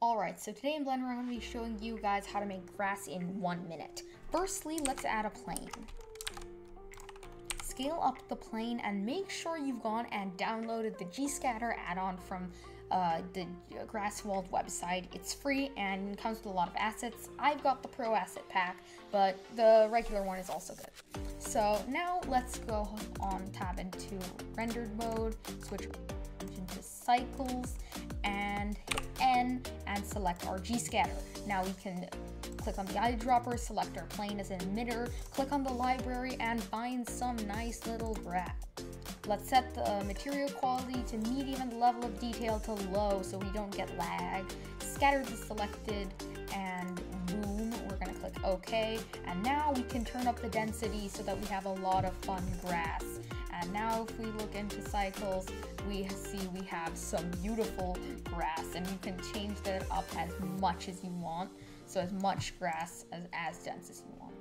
Alright, so today in Blender I'm going to be showing you guys how to make grass in one minute. Firstly, let's add a plane. Scale up the plane and make sure you've gone and downloaded the Gscatter add-on from uh, the Graswald website. It's free and comes with a lot of assets. I've got the Pro Asset Pack, but the regular one is also good. So now let's go on tab into rendered mode, switch into cycles, select our G-scatter. Now we can click on the eyedropper, select our plane as an emitter, click on the library, and find some nice little grass. Let's set the material quality to medium and the level of detail to low so we don't get lag. Scatter the selected and boom, we're gonna click OK. And now we can turn up the density so that we have a lot of fun grass. And now if we look into cycles, we see we have some beautiful grass and you can change that up as much as you want. So as much grass as, as dense as you want.